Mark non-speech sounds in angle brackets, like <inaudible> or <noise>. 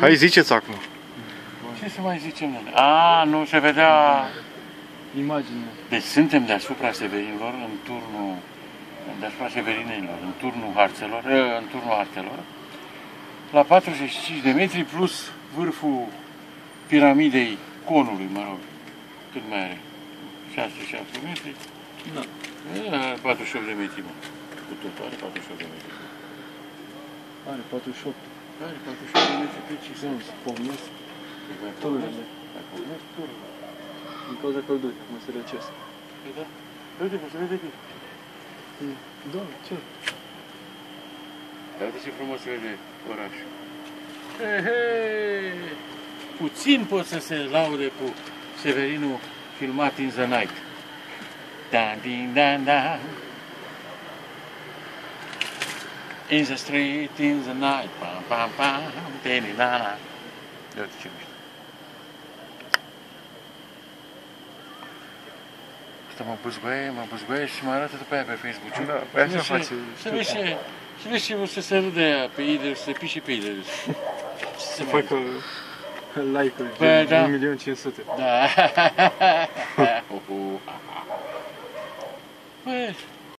Hai ziceți acum. Ce să mai zicem? nene? A, nu se vedea... Imagine. Deci suntem deasupra Severinilor, în turnul... Deasupra Severinilor, în turnul Harțelor, eh, în turnul Artelor, la 45 de metri plus vârful piramidei conului, mă rog. Cât mai are? 6-7 metri? Da. Eh, 48 de metri, mă. Cu tot are 48 de metri. Are 48. Are 48 de metri precis. Nu, se pomnesc Mai tururile. Mai pomnesc tururile. Din cauza căldurii, cum se răcesc. Păi da. Uite cum se vede aici. Da, ce? Dar uite ce frumos se vede orașul. He, he. Puțin pot să se laude cu Severinul filmat in the night. Dan, din, dan, dan. In the street, in the night, pam, pam, pam, teni, na, na. Ia uite ce mișto. Asta mă buzgoie, mă buzgoie și mă arată după aia pe Facebook. Da, păi așa Să vezi face ce- Să vezi ce, să vezi ce o să se râde aia pe ei, să se pișe pe ei de râs. <laughs> Ce să Să mai facă like-uri Păi, de da. 1.500.000. Da. <laughs> Băi,